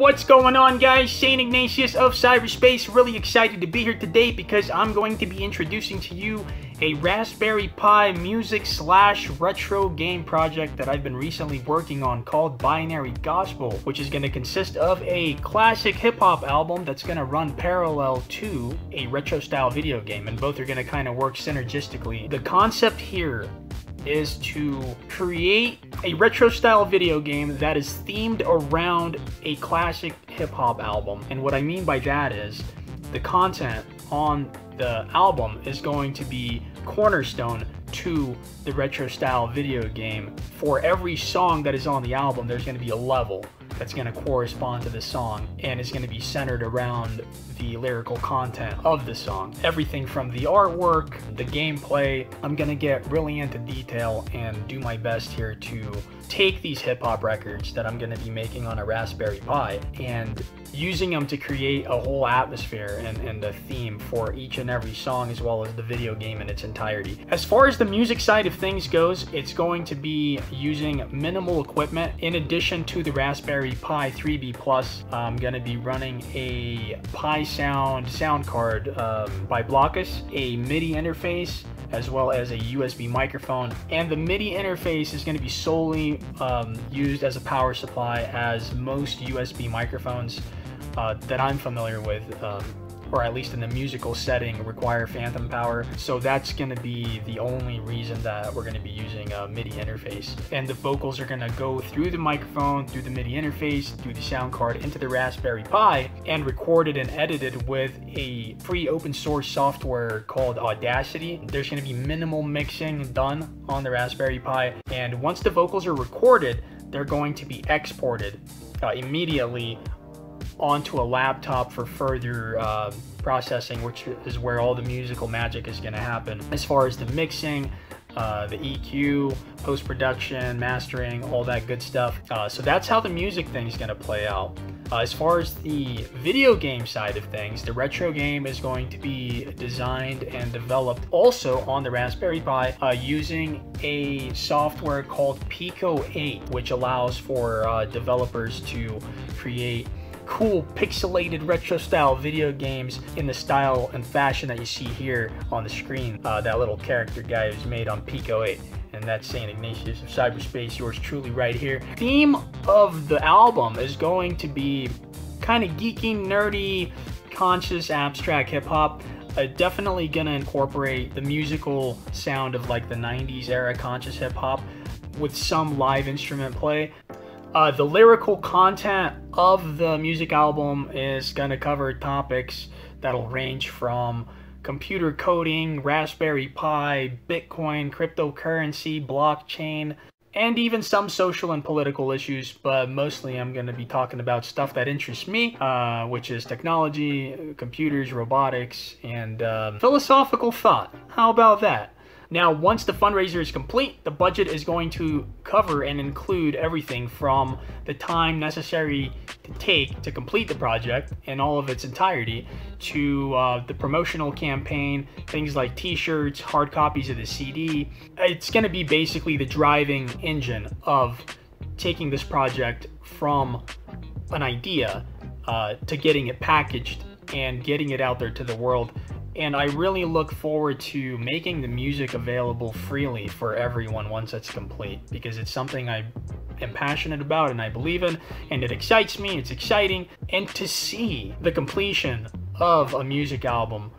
What's going on guys? St. Ignatius of Cyberspace. Really excited to be here today because I'm going to be introducing to you a Raspberry Pi music slash retro game project that I've been recently working on called Binary Gospel, which is going to consist of a classic hip-hop album that's going to run parallel to a retro style video game and both are going to kind of work synergistically. The concept here is to create a retro style video game that is themed around a classic hip hop album. And what I mean by that is the content on the album is going to be cornerstone to the retro style video game. For every song that is on the album, there's going to be a level that's going to correspond to the song and is going to be centered around the lyrical content of the song. Everything from the artwork, the gameplay, I'm going to get really into detail and do my best here to take these hip hop records that I'm going to be making on a Raspberry Pi and using them to create a whole atmosphere and, and a theme for each and every song as well as the video game in its entirety. As far as the music side of things goes, it's going to be using minimal equipment. In addition to the Raspberry Pi 3B Plus, I'm going to be running a Pi Sound sound card um, by Blokas, a MIDI interface, as well as a USB microphone. And the MIDI interface is going to be solely um, used as a power supply as most USB microphones uh, that I'm familiar with, um, or at least in the musical setting, require phantom power. So that's going to be the only reason that we're going to be using a MIDI interface. And the vocals are going to go through the microphone, through the MIDI interface, through the sound card into the Raspberry Pi, and recorded and edited with a free open source software called Audacity. There's going to be minimal mixing done on the Raspberry Pi. And once the vocals are recorded, they're going to be exported uh, immediately onto a laptop for further uh, processing, which is where all the musical magic is going to happen. As far as the mixing, uh, the EQ, post-production, mastering, all that good stuff. Uh, so that's how the music thing is going to play out. Uh, as far as the video game side of things, the retro game is going to be designed and developed also on the Raspberry Pi uh, using a software called Pico 8, which allows for uh, developers to create cool pixelated retro style video games in the style and fashion that you see here on the screen. Uh, that little character guy who's made on Pico 8 and that's St. Ignatius of Cyberspace, yours truly right here. Theme of the album is going to be kind of geeky, nerdy, conscious, abstract hip hop. Uh, definitely gonna incorporate the musical sound of like the 90s era conscious hip hop with some live instrument play. Uh, the lyrical content of the music album is going to cover topics that'll range from computer coding, Raspberry Pi, Bitcoin, cryptocurrency, blockchain, and even some social and political issues, but mostly I'm going to be talking about stuff that interests me, uh, which is technology, computers, robotics, and um, philosophical thought. How about that? Now, once the fundraiser is complete, the budget is going to cover and include everything from the time necessary to take to complete the project in all of its entirety to uh, the promotional campaign, things like t-shirts, hard copies of the CD. It's going to be basically the driving engine of taking this project from an idea uh, to getting it packaged and getting it out there to the world and I really look forward to making the music available freely for everyone once it's complete because it's something I am passionate about and I believe in and it excites me, it's exciting. And to see the completion of a music album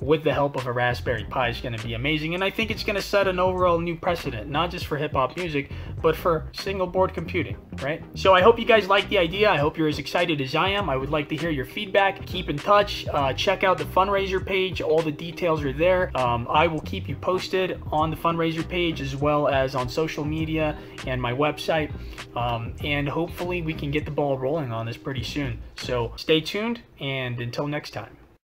with the help of a Raspberry Pi is going to be amazing. And I think it's going to set an overall new precedent, not just for hip hop music, but for single board computing, right? So I hope you guys like the idea. I hope you're as excited as I am. I would like to hear your feedback. Keep in touch. Uh, check out the fundraiser page. All the details are there. Um, I will keep you posted on the fundraiser page as well as on social media and my website. Um, and hopefully we can get the ball rolling on this pretty soon. So stay tuned and until next time.